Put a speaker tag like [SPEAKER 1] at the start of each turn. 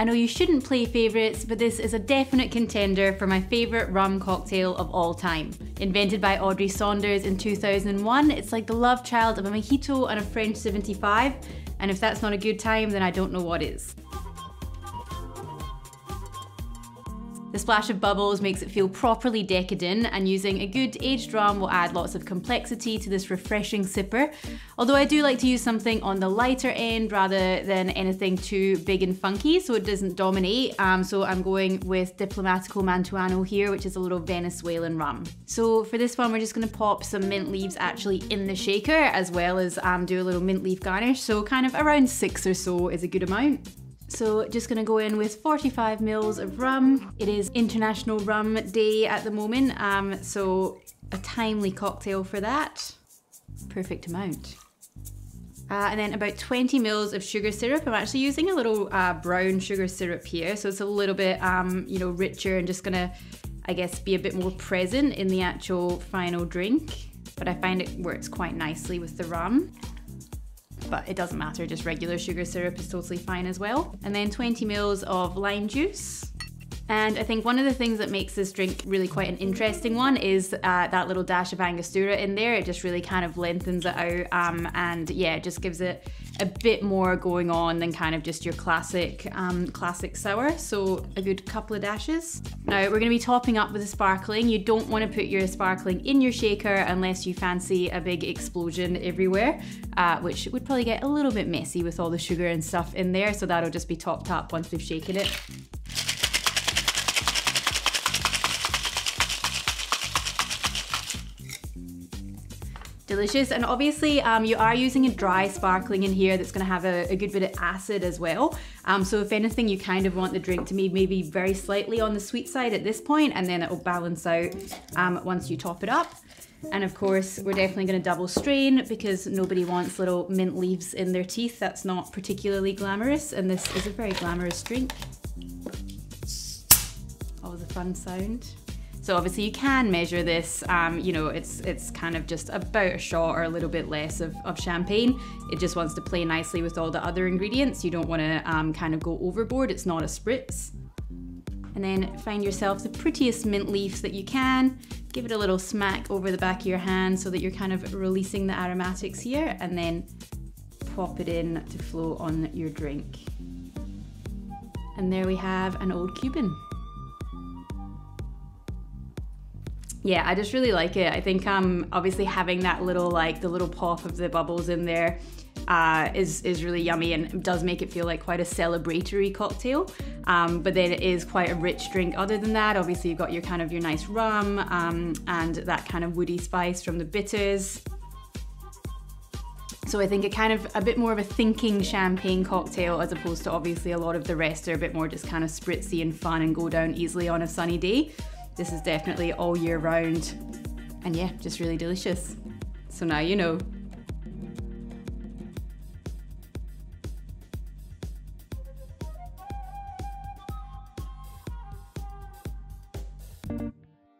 [SPEAKER 1] I know you shouldn't play favourites, but this is a definite contender for my favourite rum cocktail of all time. Invented by Audrey Saunders in 2001, it's like the love child of a mojito and a French 75, and if that's not a good time, then I don't know what is. The splash of bubbles makes it feel properly decadent and using a good aged rum will add lots of complexity to this refreshing sipper. Although I do like to use something on the lighter end rather than anything too big and funky so it doesn't dominate. Um, so I'm going with Diplomatico Mantuano here, which is a little Venezuelan rum. So for this one, we're just gonna pop some mint leaves actually in the shaker as well as um, do a little mint leaf garnish. So kind of around six or so is a good amount. So just gonna go in with 45 mils of rum. It is International Rum Day at the moment, um, so a timely cocktail for that. Perfect amount. Uh, and then about 20 mils of sugar syrup. I'm actually using a little uh, brown sugar syrup here, so it's a little bit, um, you know, richer and just gonna, I guess, be a bit more present in the actual final drink. But I find it works quite nicely with the rum but it doesn't matter, just regular sugar syrup is totally fine as well. And then 20 mils of lime juice. And I think one of the things that makes this drink really quite an interesting one is uh, that little dash of Angostura in there. It just really kind of lengthens it out um, and yeah, just gives it a bit more going on than kind of just your classic um, classic sour. So a good couple of dashes. Now we're gonna be topping up with a sparkling. You don't wanna put your sparkling in your shaker unless you fancy a big explosion everywhere, uh, which would probably get a little bit messy with all the sugar and stuff in there. So that'll just be topped up once we've shaken it. Delicious. And obviously um, you are using a dry sparkling in here that's gonna have a, a good bit of acid as well. Um, so if anything, you kind of want the drink to be maybe very slightly on the sweet side at this point, and then it'll balance out um, once you top it up. And of course, we're definitely gonna double strain because nobody wants little mint leaves in their teeth. That's not particularly glamorous, and this is a very glamorous drink. Oh, the fun sound. So obviously you can measure this, um, you know, it's it's kind of just about a shot or a little bit less of, of champagne. It just wants to play nicely with all the other ingredients. You don't want to um, kind of go overboard. It's not a spritz. And then find yourself the prettiest mint leaves that you can. Give it a little smack over the back of your hand so that you're kind of releasing the aromatics here and then pop it in to flow on your drink. And there we have an old Cuban. Yeah, I just really like it. I think um, obviously having that little like the little pop of the bubbles in there uh, is is really yummy and does make it feel like quite a celebratory cocktail. Um, but then it is quite a rich drink. Other than that, obviously you've got your kind of your nice rum um, and that kind of woody spice from the bitters. So I think a kind of a bit more of a thinking champagne cocktail as opposed to obviously a lot of the rest are a bit more just kind of spritzy and fun and go down easily on a sunny day. This is definitely all year round and yeah, just really delicious. So now you know.